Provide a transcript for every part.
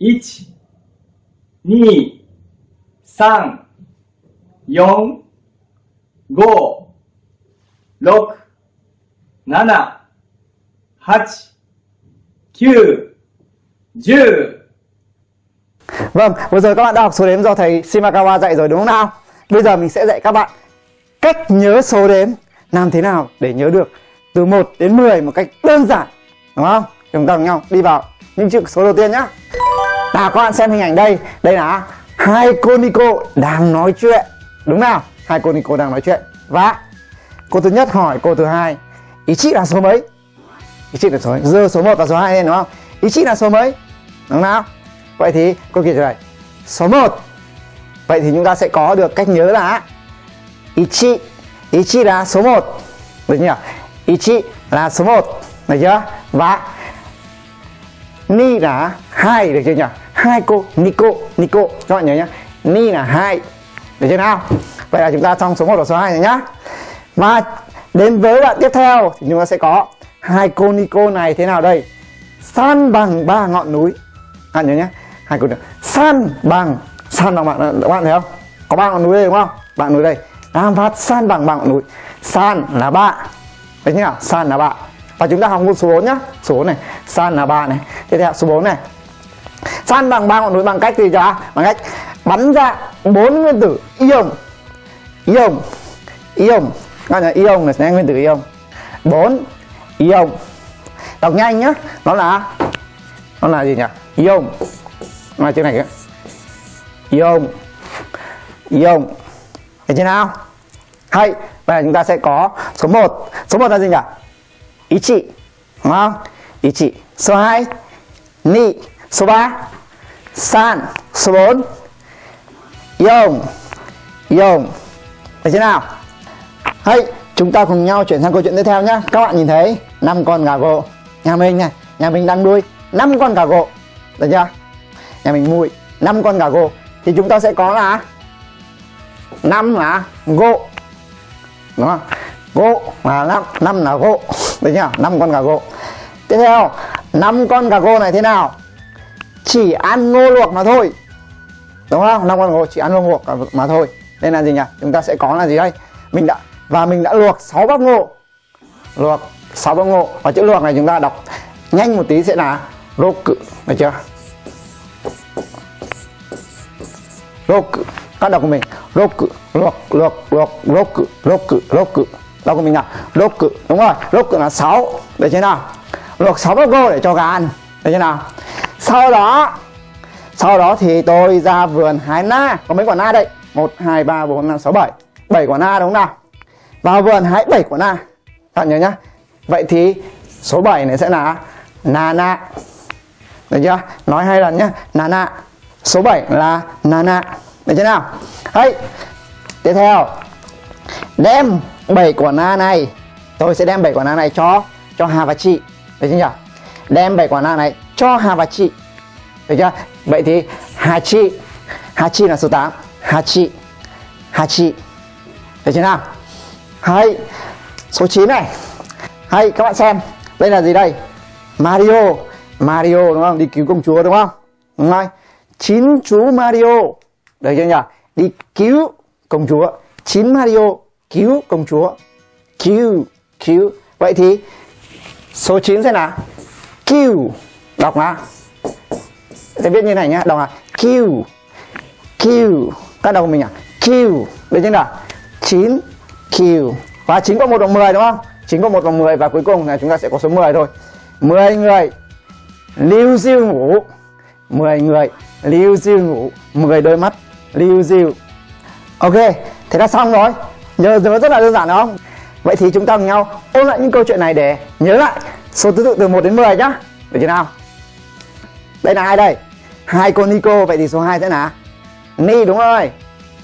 1 2 3 4 5 6 7 8 9 10 Vâng, vừa rồi các bạn đã học số đếm do thầy Shimakawa dạy rồi đúng không nào? Bây giờ mình sẽ dạy các bạn cách nhớ số đếm làm thế nào để nhớ được từ 1 đến 10 một cách đơn giản đúng không? Chúng ta cùng nhau đi vào những chữ số đầu tiên nhá à các bạn xem hình ảnh đây, đây là hai cô Nico đang nói chuyện. Đúng nào? Hai cô Nico đang nói chuyện. Và cô thứ nhất hỏi cô thứ hai, ý chị là số mấy? Ý chị là số mấy? Dơ số 1 và số 2 lên đúng không? Ý chị là số mấy? Đúng nào? Vậy thì cô kia trả lời số 1. Vậy thì chúng ta sẽ có được cách nhớ là Ichi Ichi là số 1 Được nhỉ? Ichi là số 1 Được chưa? Và Ni là hai, được chưa nhỉ? Hai cô, Nico Nico các bạn nhớ nhá. Ni là hai, Được chưa nào? Vậy là chúng ta xong số 1 và số 2 rồi nhá. Và đến với đoạn tiếp theo thì chúng ta sẽ có hai cô Nico này thế nào đây? San bằng ba ngọn núi. Bạn nhớ nhé hai cô được san bằng san bằng bạn, các bạn thấy không có ba ngọn núi đây đúng không bạn núi đây làm phát san bằng bằng ngọn núi san là ba đấy nhá san là ba và chúng ta học một số 4 nhá. Số 4 này, san là ba này. Tiếp theo, số 4 này. San bằng ba ngọn núi bằng cách gì cho bằng cách bắn ra bốn nguyên tử ion ion ion các là ion là sẽ nguyên tử ion 4 ion đọc nhanh nhá. Nó là nó là gì nhỉ? Ion mà chữ này kìa. Ion ion thấy chưa nào? Hay. Bây giờ chúng ta sẽ có số 1 số 1 là gì nhỉ? 1 đúng không? 1 số 2 2 số 3 3 số 4 ion ion thấy chưa nào? Hay chúng ta cùng nhau chuyển sang câu chuyện tiếp theo nhé các bạn nhìn thấy năm con gà gỗ. Nhà mình này, nhà mình đang nuôi năm con gà gỗ. Được chưa? Nhà mình nuôi năm con gà gỗ. Thì chúng ta sẽ có là năm là gỗ. Đúng không? Gỗ là năm năm là gỗ được chưa năm con gà gô tiếp theo, năm con gà gô này thế nào? Chỉ ăn ngô luộc mà thôi. Đúng không? Năm con gà gô chỉ ăn ngô luộc mà thôi. Nên là gì nhỉ? Chúng ta sẽ có là gì đây? Mình đã, và mình đã luộc 6 bắp ngô. Luộc 6 bắp ngô. Và chữ luộc này chúng ta đọc nhanh một tí sẽ là roku được chưa? Roku các đọc của mình. Roku luộc luộc luộc roku roku roku đó của mình là lúc đúng rồi. Lúc là 6 được chưa nào? Luộc 6 bắp ngô để cho gà ăn. Được chưa nào? Sau đó sau đó thì tôi ra vườn hái na. Có mấy quả na đây? Một, hai, ba, bốn, năm, sáu, bảy. Bảy quả na đúng không nào? Vào vườn hái bảy quả na. Các bạn nhớ nhá. Vậy thì số 7 này sẽ là na na. Được chưa? Nói hai lần nhá. Na na. Số 7 là na na. Được chưa nào? Đấy. Tiếp theo. Đem 7 quả na này. Tôi sẽ đem 7 quả na này cho cho Hà và chị. Được chưa nhỉ? Đem 7 quả na này cho Hà và chị. Được chưa? Vậy thì Hà chị Hà chị là số 8 Hà chị Hà chị. Được chưa nào? Hay, số 9 này. Hay, các bạn xem, đây là gì đây? Mario Mario đúng không? Đi cứu công chúa đúng không? Đúng không chín chú Mario. Được chưa nhỉ? Đi cứu công chúa. Chín Mario cứu công chúa. Cứu cứu. Vậy thì số 9 sẽ là cứu. Đọc là sẽ viết như này nhá. Đọc là cứu. Cứu. Các đọc của mình à? Cứu. Được chưa nào? 9 cứu. Và 9 có 1 bằng 10 đúng không? 9 có 1 bằng 10 và cuối cùng là chúng ta sẽ có số 10 thôi. 10 người lưu diêu ngủ. 10 người lưu diêu ngủ. 10 đôi mắt lưu diêu. Ok, thế là xong rồi nhớ nhớ rất là đơn giản, đúng không? Vậy thì chúng ta cùng nhau ôn lại những câu chuyện này để nhớ lại số thứ tự từ 1 đến 10 nhá. Được chưa nào? Đây là ai đây? Hai cô Nico, vậy thì số 2 sẽ là Ni, đúng rồi.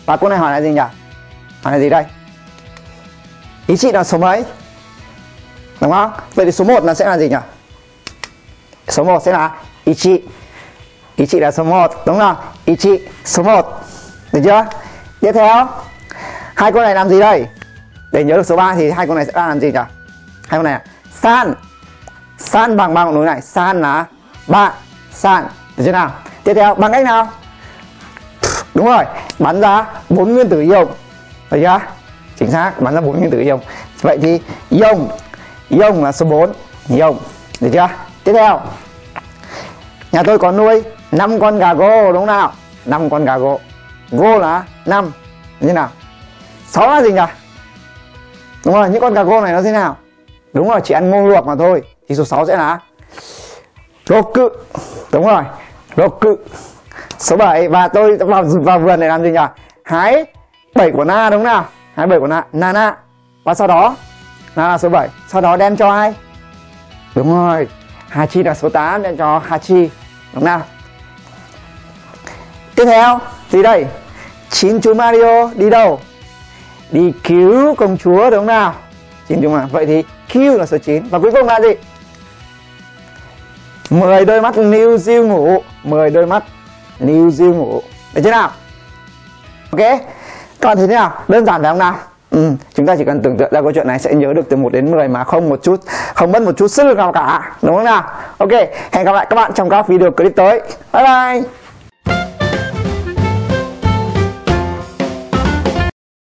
Và cô này hỏi là gì nhỉ? Hỏi là gì đây? Ý chị là số mấy? Đúng không? Vậy thì số 1 là sẽ là gì nhỉ? Số 1 sẽ là ý chị. Ý chị là số 1 đúng không? Ý chị, số 1 được chưa? Tiếp theo hai con này làm gì đây? Để nhớ được số 3 thì hai con này sẽ ra làm gì nhỉ? Hai con này là san. San bằng ba ngọn núi này. San là ba. San. Được chưa nào? Tiếp theo, bằng cách nào? Đúng rồi, bắn ra bốn nguyên tử ion được chưa? Chính xác, bắn ra bốn nguyên tử ion vậy thì ion ion là số 4 ion được chưa? Tiếp theo, nhà tôi có nuôi 5 con gà gô đúng không nào? 5 con gà gô gô là 5 như nào? 6 là gì nhỉ? Đúng rồi, những con gà gô này nó thế nào? Đúng rồi, chỉ ăn ngô luộc mà thôi, thì số 6 sẽ là lô cự. Đúng rồi, lô cự. Số 7 và tôi vào vào vườn để làm gì nhỉ? Hái bảy của na, đúng không nào? Hái bảy của na na na. Và sau đó? Na là số 7 sau đó đem cho ai? Đúng rồi hachi là số 8 đem cho hachi đúng nào? Tiếp theo, gì đây? Chín chú mario đi đâu? Đi cứu công chúa đúng không nào? Chín chú mà vậy thì Q là số 9 và cuối cùng là gì? 10 đôi mắt New Diêu ngủ. 10 đôi mắt New Diêu ngủ. Được chưa nào? Ok. Các bạn thấy thế nào? Đơn giản phải không nào? Ừ, chúng ta chỉ cần tưởng tượng ra câu chuyện này sẽ nhớ được từ 1 đến 10 mà không một chút không mất một chút sức lực nào cả. Đúng không nào? Ok hẹn gặp lại các bạn trong các video clip tới. Bye bye!